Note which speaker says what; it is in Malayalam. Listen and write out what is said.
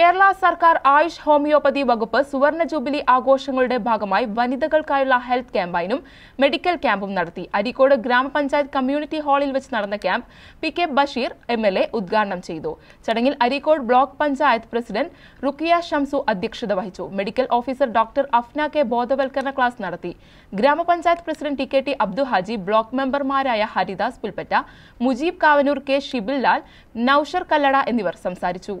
Speaker 1: കേരള സർക്കാർ ആയുഷ് ഹോമിയോപ്പതി വകുപ്പ് സുവർണ ജൂബിലി ആഘോഷങ്ങളുടെ ഭാഗമായി വനിതകൾക്കായുള്ള ഹെൽത്ത് ക്യാമ്പയിനും മെഡിക്കൽ ക്യാമ്പും നടത്തി. അരീക്കോട് ഗ്രാമപഞ്ചായത്ത് കമ്മ്യൂണിറ്റി ഹാളിൽ വെച്ച് നടന്ന camp P K Basheer M L A ഉദ്ഘാടനം ചെയ്തു. ചടങ്ങിൽ അരീക്കോട് ബ്ലോക്ക് പഞ്ചായത്ത് പ്രസിഡന്റ് റുക്കിയ ഷംസു അധ്യക്ഷത വഹിച്ചു. Medical officer doctor Afna K ബോധവൽക്കരണ ക്ലാസ് നടത്തി. ഗ്രാമപഞ്ചായത്ത് president T K T Abdu Haji block മെമ്പർമാരായ ഹരിദാസ് പുൽപ്പറ്റ മുജീബ് കാവനൂർ കെ ഷിബിൽ ലാൽ നൌഷർ കല്ലട എന്നിവർ സംസാരിച്ചു.